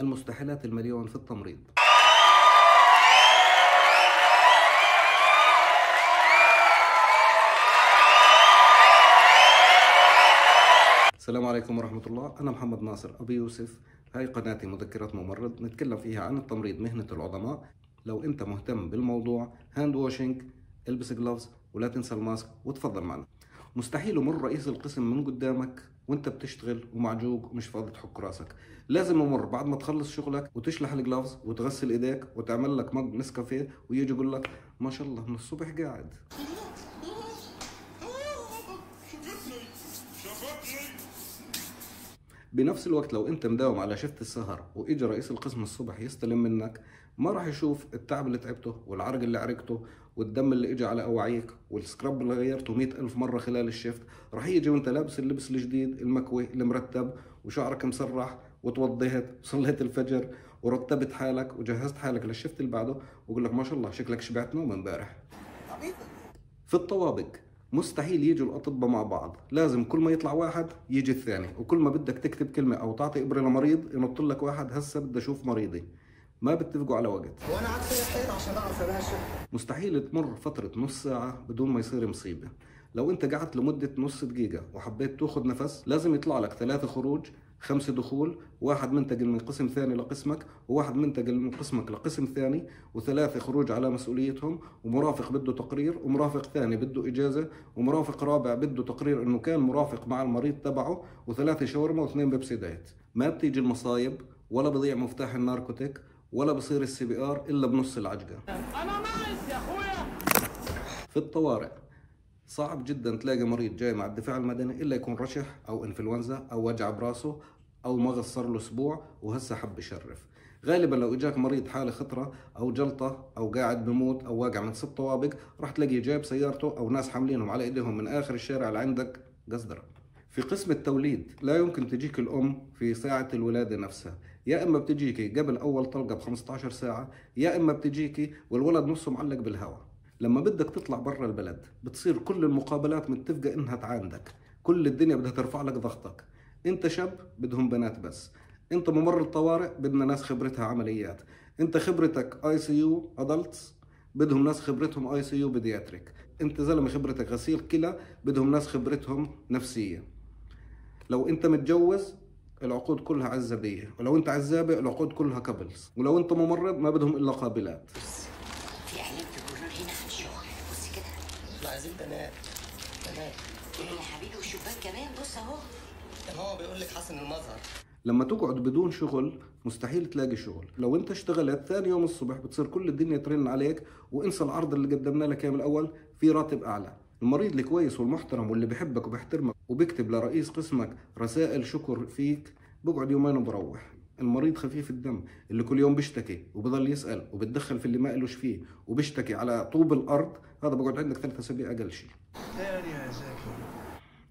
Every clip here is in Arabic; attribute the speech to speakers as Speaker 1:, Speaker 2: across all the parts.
Speaker 1: المستحيلات المليون في التمريض. السلام عليكم ورحمة الله. أنا محمد ناصر أبي يوسف. هاي قناتي مذكرات ممرض نتكلم فيها عن التمريض مهنة العظماء. لو أنت مهتم بالموضوع hand washing إلبس gloves ولا تنسى ال mask وتفضل معنا. مستحيل يمر رئيس القسم من قدامك وأنت بتشتغل ومعجوق ومش فاضي تحك راسك. لازم يمر بعد ما تخلص شغلك وتشلح الجلافز وتغسل إيديك وتعمل لك مج نسكافيه ويجي يقول لك ما شاء الله من الصبح قاعد. بنفس الوقت لو انت مداوم على شفت السهر واجى رئيس القسم الصبح يستلم منك ما راح يشوف التعب اللي تعبته والعرق اللي عرقته والدم اللي اجى على اواعيك والسكراب اللي غيرته مئة ألف مرة خلال الشفت راح يجي وانت لابس اللبس الجديد المكوي المرتب وشعرك مسرح وتوضيت وصليت الفجر ورتبت حالك وجهزت حالك للشفت اللي بعده ويقول لك ما شاء الله شكلك شبعت نوم امبارح. في الطوابق مستحيل يجوا الاطباء مع بعض. لازم كل ما يطلع واحد يجي الثاني. وكل ما بدك تكتب كلمة أو تعطي ابرة لمريض ينط لك واحد هسه بدي أشوف مريضي. ما بتفقوا على وقت.
Speaker 2: وأنا عكس الحيط عشان أعرف اماشي
Speaker 1: مستحيل تمر فترة نص ساعة بدون ما يصير مصيبة. لو أنت قعدت لمدة نص دقيقة وحبيت تأخذ نفس لازم يطلع لك ثلاثة خروج خمسة دخول واحد منتقل من قسم ثاني لقسمك وواحد منتقل من قسمك لقسم ثاني وثلاثة خروج على مسؤوليتهم ومرافق بده تقرير ومرافق ثاني بده إجازة ومرافق رابع بده تقرير إنه كان مرافق مع المريض تبعه وثلاثة شاورما واثنين بيبسي دايت. ما بتيجي المصايب ولا بضيع مفتاح الناركوتيك ولا بصير ال CPR إلا بنص العجقة.
Speaker 3: أنا ناقص يا أخويا.
Speaker 1: في الطوارئ صعب جدا تلاقي مريض جاي مع الدفاع المدني إلا يكون رشح أو إنفلونزا أو وجع براسه أو مغص صار له أسبوع وهسه حب يشرف. غالبا لو إجاك مريض حالة خطرة أو جلطة أو قاعد بموت أو واقع من ست طوابق راح تلاقيه جايب سيارته أو ناس حاملينهم على إيديهم من آخر الشارع اللي عندك قصدره في قسم التوليد لا يمكن تجيك الأم في ساعة الولادة نفسها. يا إما بتجيكي قبل أول طلقة ب 15 ساعة يا إما بتجيكي والولد نصه معلق بالهواء لما بدك تطلع برا البلد بتصير كل المقابلات متفقة إنها تعاندك. كل الدنيا بدها ترفع لك ضغطك. انت شاب بدهم بنات بس. انت ممرض طوارئ بدنا ناس خبرتها عمليات. انت خبرتك ICU adults بدهم ناس خبرتهم ICU pediatric انت زلمة خبرتك غسيل كلى بدهم ناس خبرتهم نفسية. لو انت متجوز العقود كلها عزابية. ولو انت عزابة العقود كلها couples. ولو انت ممرض ما بدهم إلا قابلات.
Speaker 4: في اعلام تكونون هنا في الشغل بص كده
Speaker 2: إحنا عايزين بنات. بنات.
Speaker 4: يا حبيبي والشباب كمان؟ بص
Speaker 2: أهو. هو بيقول لك حسن المظهر.
Speaker 1: لما تقعد بدون شغل مستحيل تلاقي شغل. لو انت اشتغلت ثاني يوم الصبح بتصير كل الدنيا ترن عليك وانسى العرض اللي قدمنا لك اياه من الأول في راتب أعلى. المريض الكويس والمحترم واللي بحبك وبيحترمك وبيكتب لرئيس قسمك رسائل شكر فيك بقعد يومين وبروح. المريض خفيف الدم اللي كل يوم بيشتكي وبضل يسأل وبتدخل في اللي ما قالوش فيه وبيشتكي على طوب الأرض هذا بقعد عندك ثلاثة أسابيع أقل شيء.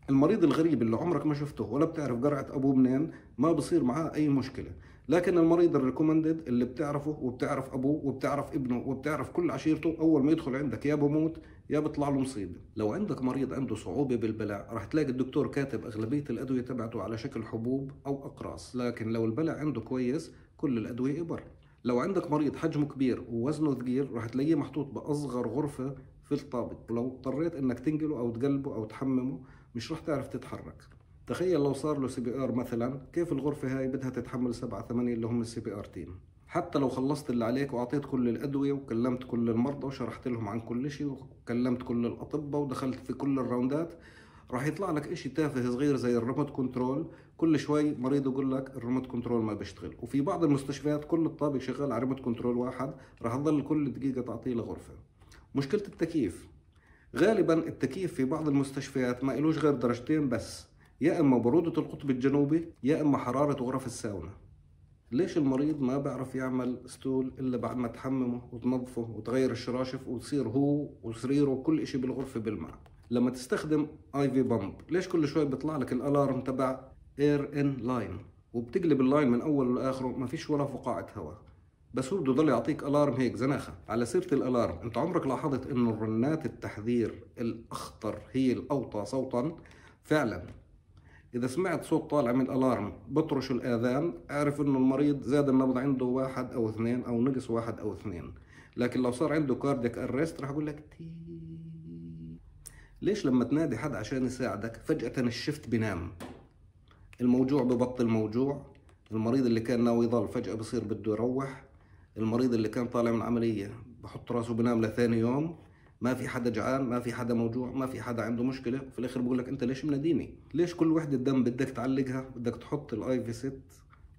Speaker 1: المريض الغريب اللي عمرك ما شفته ولا بتعرف قرعة أبوه منين ما بصير معاه أي مشكلة. لكن المريض الريكومندد اللي بتعرفه وبتعرف أبوه وبتعرف ابنه وبتعرف كل عشيرته أول ما يدخل عندك يا بموت يا بيطلع له مصيبة. لو عندك مريض عنده صعوبة بالبلع راح تلاقي الدكتور كاتب أغلبية الأدوية تبعته على شكل حبوب أو أقراص. لكن لو البلع عنده كويس كل الأدوية إبر. لو عندك مريض حجمه كبير ووزنه ثقيل راح تلاقيه محطوط بأصغر غرفة في الطابق. ولو اضطريت إنك تنقله أو تقلبه أو تحممه مش راح تعرف تتحرك. تخيل لو صار له CPR مثلا كيف الغرفة هاي بدها تتحمل سبعة ثمانية اللي هم ال CPR team؟ حتى لو خلصت اللي عليك وأعطيت كل الأدوية وكلمت كل المرضى وشرحت لهم عن كل شيء وكلمت كل الأطباء ودخلت في كل ال round ات راح يطلع لك إشي تافه صغير زي ال remote control. كل شوي مريض يقول لك ال remote control ما بيشتغل. وفي بعض المستشفيات كل الطابق شغال على remote control واحد راح تضل كل دقيقة تعطيه لغرفه مشكلة التكييف. غالبا التكييف في بعض المستشفيات ما إلوش غير درجتين بس يا إما برودة القطب الجنوبي يا إما حرارة غرف الساونا. ليش المريض ما بيعرف يعمل stool إلا بعد ما تحممه وتنظفه وتغير الشراشف وتصير هو وسريره وكل إشي بالغرفة بالماء؟ لما تستخدم IV pump ليش كل شوي بيطلع لك ال alarm تبع air in line وبتقلب ال line من أوله لآخره ما فيش ولا فقاعة هواء. بس هو بده يضل يعطيك alarm هيك زناخة. على سيرة ال alarm انت عمرك لاحظت إنه رنات التحذير الأخطر هي الأوطى صوتا؟ فعلا. إذا سمعت صوت طالع من ال alarm بطرش الآذان اعرف إنه المريض زاد النبض عنده واحد أو اثنين أو نقص واحد أو اثنين. لكن لو صار عنده cardiac arrest راح أقول لك تي ليش لما تنادي حد عشان يساعدك فجأة ال shift بنام الموجوع ببطل موجوع المريض اللي كان ناوي يضل فجأة بصير بده يروح المريض اللي كان طالع من عملية بحط راسه بنام لثاني يوم ما في حدا جعان ما في حدا موجوع ما في حدا عنده مشكلة. في الآخر بقول لك أنت ليش مناديني؟ ليش كل وحدة دم بدك تعلقها؟ بدك تحط ال IV set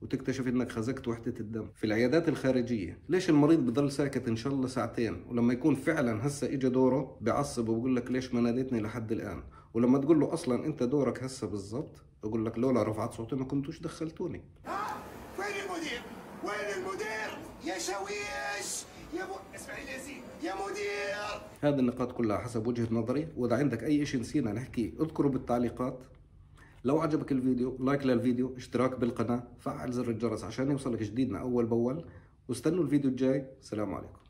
Speaker 1: وتكتشف إنك خزقت وحدة الدم. في العيادات الخارجية ليش المريض بضل ساكت إن شاء الله ساعتين؟ ولما يكون فعلا هسه اجى دوره بعصب وبقول لك ليش ما ناديتني لحد الآن؟ ولما تقول له أصلا أنت دورك هسه بالضبط بقول لك لولا رفعت صوتي ما كنتوش دخلتوني.
Speaker 5: ها؟ وين المدير؟ وين المدير؟ يا شويش يا مو... اسماعيل ياسين يا مدير.
Speaker 1: هذه النقاط كلها حسب وجهة نظري. وإذا عندك أي شيء نسينا نحكيه اذكره بالتعليقات. لو عجبك الفيديو لايك للفيديو اشتراك بالقناة فعل زر الجرس عشان يوصلك جديدنا أول بأول. واستنوا الفيديو الجاي. سلام عليكم.